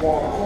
But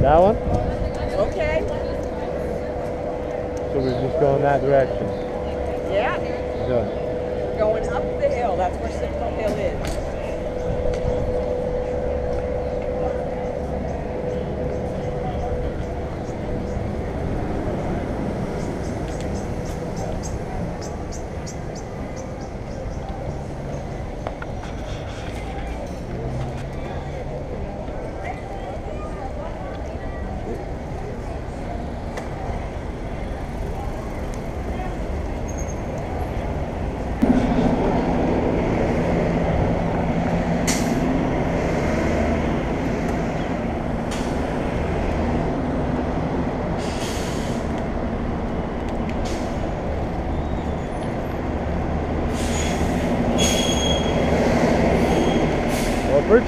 That one? Okay. So we're just going that direction? Yeah. Good. Going up the hill. That's where Signal Hill is.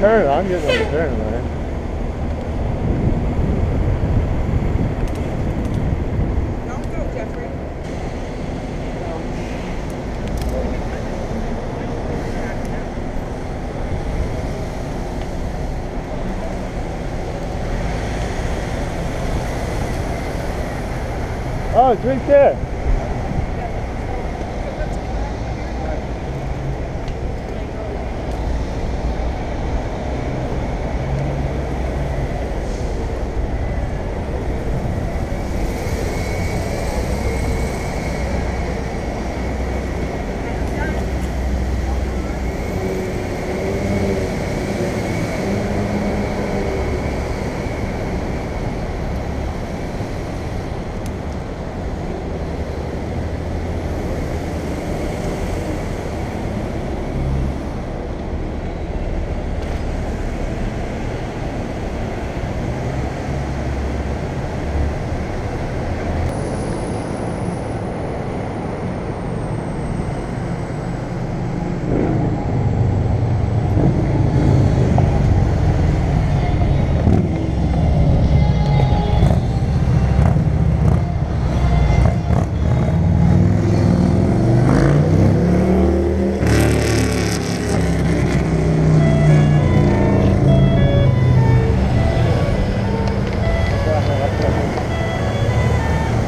Well, if we're turning, I'm getting on the turning lane. Don't go, Jeffrey. Oh, it's right there.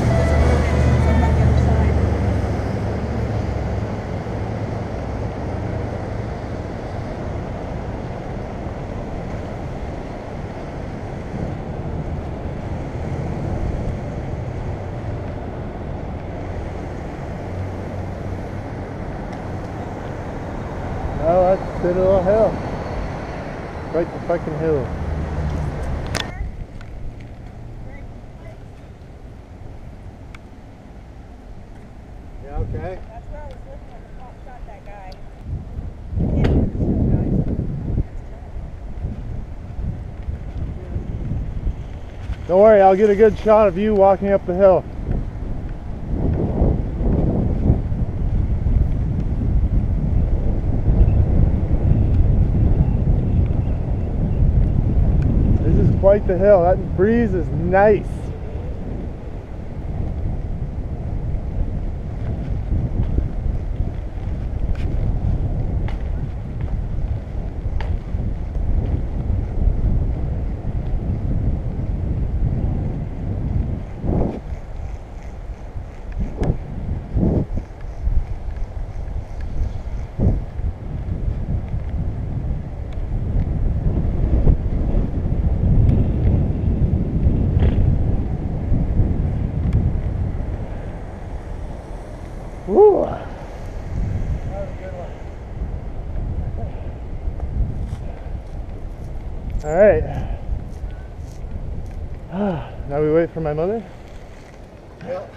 There's a road entrance up on the other side. That's the little hill. Right the fucking hill. Yeah, okay. That's where I was looking when the cop shot that guy. Yeah, there's still guys. Don't worry, I'll get a good shot of you walking up the hill. Quite the hill. That breeze is nice. Woo. All right. Ah, now we wait for my mother. Yep.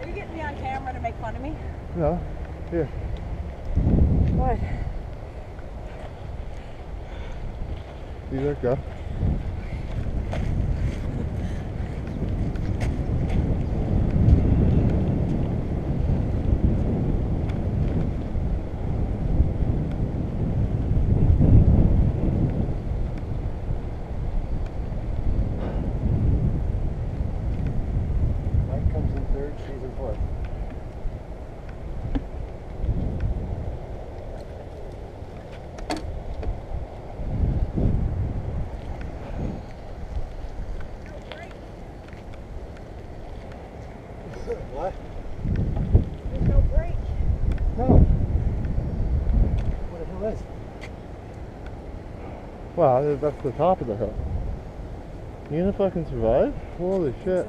Are you getting me on camera to make fun of me? No, here. What? See there, go. Well, that's the top of the hill. You gonna fucking survive? Holy shit.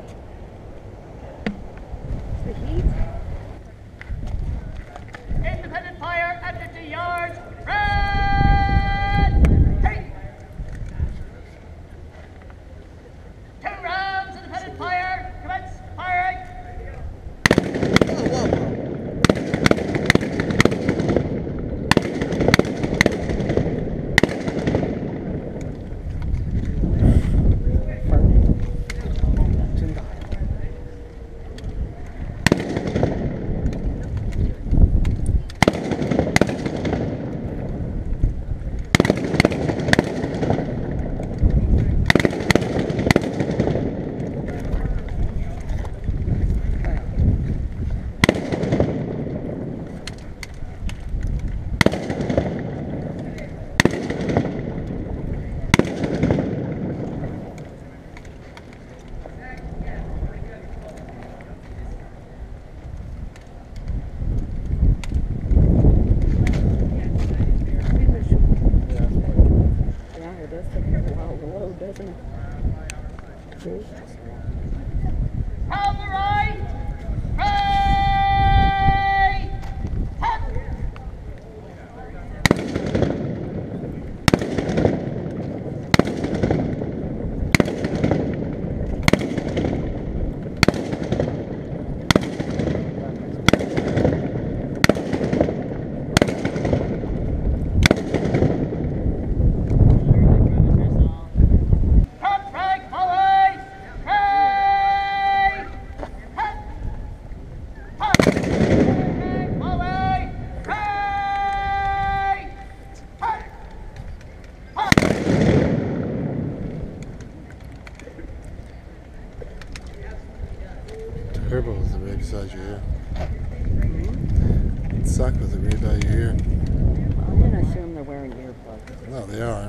They are,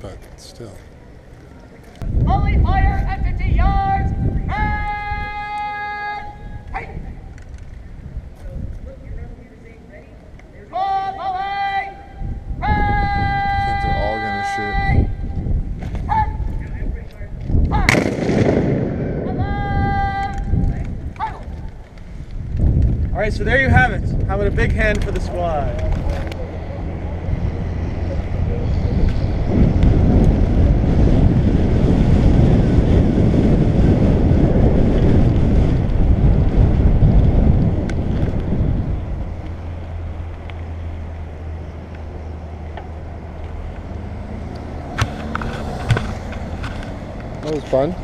but still. Volley fire at 50 yards! Red! Hey! Small volley! Red! think they're all gonna Hut! Hut! Alert! Huddle! All right, so there you have it. How about a big hand for the squad? Fun.